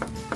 あ!